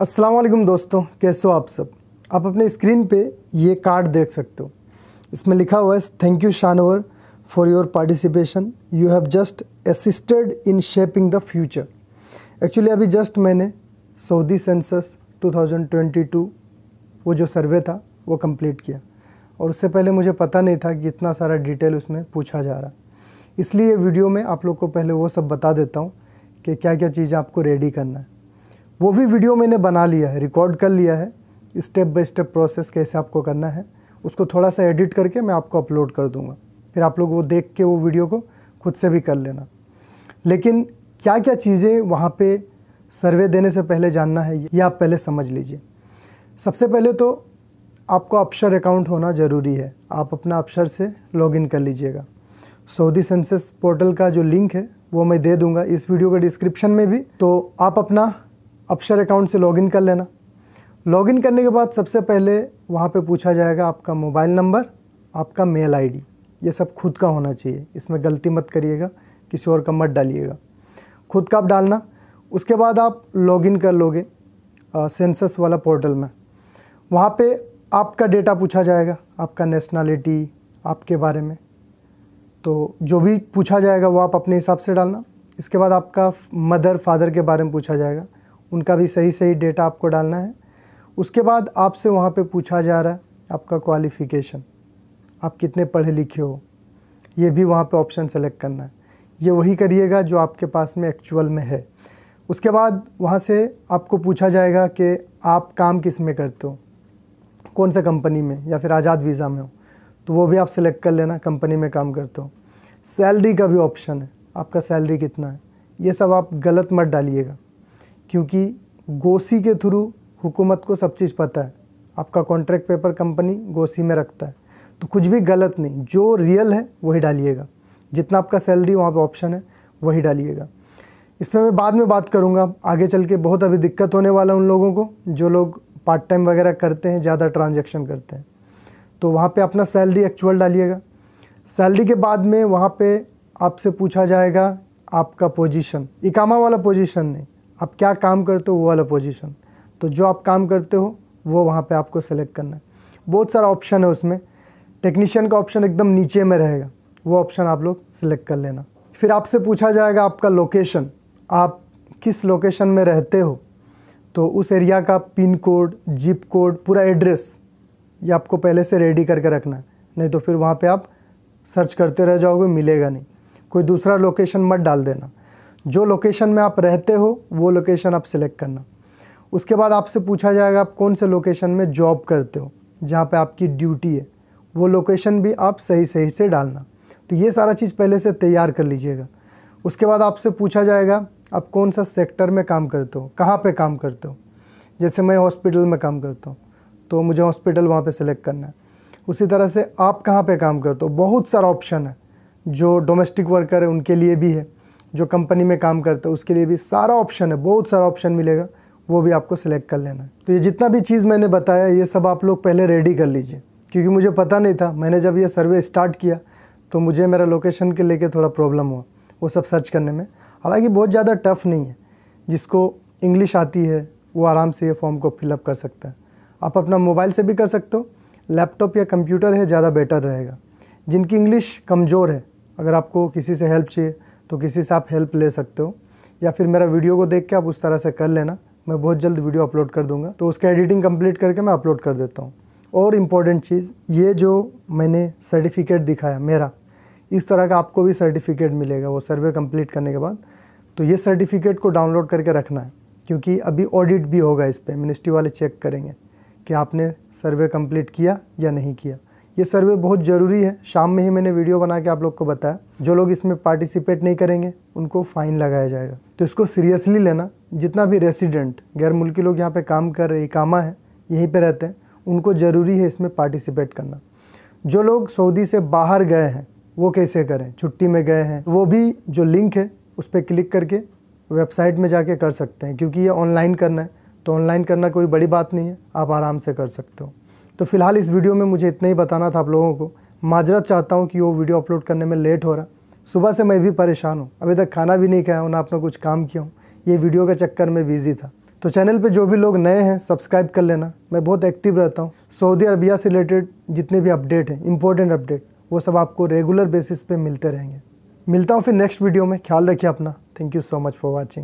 अस्सलाम वालेकुम दोस्तों, कैसे हो आप सब? आप अपने स्क्रीन पे ये कार्ड देख सकते हो। इसमें लिखा हुआ है thank you शानवर for your participation you have just assisted in shaping the future actually अभी जस्ट मैंने सऊदी सेंसस 2022 वो जो सर्वे था, वो कंप्लीट किया। और उससे पहले मुझे पता नहीं था कि इतना सारा डिटेल उसमें पूछा जा रहा। इसलिए वीडियो में आप लोग को पहले वो सब बता देता हूँ कि क्या क्या चीज़ें आपको रेडी करना है। वो भी वीडियो मैंने बना लिया है रिकॉर्ड कर लिया है। स्टेप बाय स्टेप प्रोसेस कैसे आपको करना है, उसको थोड़ा सा एडिट करके मैं आपको अपलोड कर दूँगा। फिर आप लोग वो देख के वो वीडियो को खुद से भी कर लेना। लेकिन क्या क्या चीज़ें वहाँ पे सर्वे देने से पहले जानना है, ये आप पहले समझ लीजिए। सबसे पहले तो आपको अक्षर अकाउंट होना ज़रूरी है। आप अपना अक्षर से लॉगिन कर लीजिएगा। सऊदी सेंसस पोर्टल का जो लिंक है, वो मैं दे दूँगा। इस वीडियो के डिस्क्रिप्शन में भी। तो आप अपना अपशर अकाउंट से लॉगिन कर लेना। लॉगिन करने के बाद सबसे पहले वहाँ पे पूछा जाएगा आपका मोबाइल नंबर, आपका मेल आईडी। ये सब खुद का होना चाहिए। इसमें गलती मत करिएगा, किसी और का मत डालिएगा। खुद का आप डालना। उसके बाद आप लॉगिन कर लोगे सेंसस वाला पोर्टल में। वहाँ पे आपका डेटा पूछा जाएगा, आपका नेशनलिटी, आपके बारे में। तो जो भी पूछा जाएगा वो आप अपने हिसाब से डालना। इसके बाद आपका मदर, फादर के बारे में पूछा जाएगा। उनका भी सही सही डेटा आपको डालना है। उसके बाद आपसे वहाँ पे पूछा जा रहा है आपका क्वालिफ़िकेशन आप कितने पढ़े लिखे हो? ये भी वहाँ पे ऑप्शन सेलेक्ट करना है। ये वही करिएगा जो आपके पास में एक्चुअल में है। उसके बाद वहाँ से आपको पूछा जाएगा कि आप काम किसमें करते हो? कौन सा कंपनी में? या फिर आज़ाद वीज़ा में हो? तो वो भी आप सेलेक्ट कर लेना कंपनी में काम करते हो। सैलरी का भी ऑप्शन है। आपका सैलरी कितना है? ये सब आप गलत मत डालिएगा। क्योंकि गोसी के थ्रू हुकूमत को सब चीज़ पता है। आपका कॉन्ट्रैक्ट पेपर कंपनी गोसी में रखता है। तो कुछ भी गलत नहीं, जो रियल है, वही डालिएगा। जितना आपका सैलरी वहाँ पर ऑप्शन है, वही डालिएगा। इसमें मैं बाद में बात करूँगा। आगे चल के बहुत अभी दिक्कत होने वाला उन लोगों को, जो लोग पार्ट टाइम वगैरह करते हैं, ज़्यादा ट्रांजेक्शन करते हैं। तो वहाँ पे अपना सैलरी एक्चुअल डालिएगा। सैलरी के बाद में वहाँ पे आपसे पूछा जाएगा, आपका पोजीशन इकामा वाला पोजीशन नहीं। आप क्या काम करते हो वो वाला पोजीशन तो जो आप काम करते हो, वो वहाँ पे आपको सेलेक्ट करना है। बहुत सारा ऑप्शन है उसमें। टेक्नीशियन का ऑप्शन एकदम नीचे में रहेगा। वो ऑप्शन आप लोग सेलेक्ट कर लेना। फिर आपसे पूछा जाएगा आपका लोकेशन आप किस लोकेशन में रहते हो? तो उस एरिया का पिन कोड जिप कोड पूरा एड्रेस ये आपको पहले से रेडी करके रखना है। नहीं तो फिर वहाँ पे आप सर्च करते रह जाओगे, मिलेगा नहीं। कोई दूसरा लोकेशन मत डाल देना। जो लोकेशन में आप रहते हो, वो लोकेशन आप सिलेक्ट करना। उसके बाद आपसे पूछा जाएगा, आप कौन से लोकेशन में जॉब करते हो, जहाँ पे आपकी ड्यूटी है। वो लोकेशन भी आप सही सही से डालना। तो ये सारा चीज़ पहले से तैयार कर लीजिएगा। उसके बाद आपसे पूछा जाएगा, आप कौन सा सेक्टर में काम करते हो, कहाँ पे काम करते हो। जैसे मैं हॉस्पिटल में काम करता हूँ तो मुझे हॉस्पिटल वहाँ पे सेलेक्ट करना है। उसी तरह से आप कहाँ पे काम करते हो, बहुत सारा ऑप्शन है, जो डोमेस्टिक वर्कर है, उनके लिए भी है। जो कंपनी में काम करते हैं, उसके लिए भी सारा ऑप्शन है, बहुत सारा ऑप्शन मिलेगा, वो भी आपको सिलेक्ट कर लेना है। तो ये जितना भी चीज़ मैंने बताया, ये सब आप लोग पहले रेडी कर लीजिए, क्योंकि मुझे पता नहीं था। मैंने जब ये सर्वे स्टार्ट किया तो मुझे मेरा लोकेशन के लेके थोड़ा प्रॉब्लम हुआ, वो सब सर्च करने में। हालाँकि बहुत ज़्यादा टफ़ नहीं है, जिसको इंग्लिश आती है, वो आराम से ये फॉर्म को फिलअप कर सकता है। आप अपना मोबाइल से भी कर सकते हो लैपटॉप या कंप्यूटर है, ज़्यादा बेटर रहेगा। जिनकी इंग्लिश कमज़ोर है, अगर आपको किसी से हेल्प चाहिए तो किसी से आप हेल्प ले सकते हो। या फिर मेरा वीडियो को देख के आप उस तरह से कर लेना। मैं बहुत जल्द वीडियो अपलोड कर दूँगा। तो उसका एडिटिंग कंप्लीट करके मैं अपलोड कर देता हूँ। और इंपॉर्टेंट चीज़, ये जो मैंने सर्टिफिकेट दिखाया, मेरा, इस तरह का आपको भी सर्टिफिकेट मिलेगा वो सर्वे कंप्लीट करने के बाद। तो ये सर्टिफिकेट को डाउनलोड करके रखना है, क्योंकि अभी ऑडिट भी होगा इस पर मिनिस्ट्री वाले चेक करेंगे कि आपने सर्वे कंप्लीट किया या नहीं किया। ये सर्वे बहुत ज़रूरी है। शाम में ही मैंने वीडियो बना के आप लोग को बताया। जो लोग इसमें पार्टिसिपेट नहीं करेंगे, उनको फ़ाइन लगाया जाएगा। तो इसको सीरियसली लेना, जितना भी रेसिडेंट गैर मुल्की लोग यहाँ पे काम कर रहे कामा है, यहीं पे रहते हैं, उनको ज़रूरी है इसमें पार्टिसिपेट करना। जो लोग सऊदी से बाहर गए हैं, वो कैसे करें? छुट्टी में गए हैं, वो भी जो लिंक है, उस पर क्लिक करके वेबसाइट में जाके कर सकते हैं, क्योंकि ये ऑनलाइन करना है। तो ऑनलाइन करना कोई बड़ी बात नहीं है, आप आराम से कर सकते हो। तो फ़िलहाल इस वीडियो में मुझे इतना ही बताना था आप लोगों को। माजरत चाहता हूँ कि वो वीडियो अपलोड करने में लेट हो रहा। सुबह से मैं भी परेशान हूँ। अभी तक खाना भी नहीं खाया हूँ, ना अपना कुछ काम किया हूँ। ये वीडियो के चक्कर में बिज़ी था। तो चैनल पे जो भी लोग नए हैं सब्सक्राइब कर लेना। मैं बहुत एक्टिव रहता हूँ। सऊदी अरबिया से रिलेटेड जितने भी अपडेट हैं इंपॉर्टेंट अपडेट वो सब आपको रेगुलर बेसिस पे मिलते रहेंगे। मिलता हूँ फिर नेक्स्ट वीडियो में। ख्याल रखिए अपना। Thank you so much for watching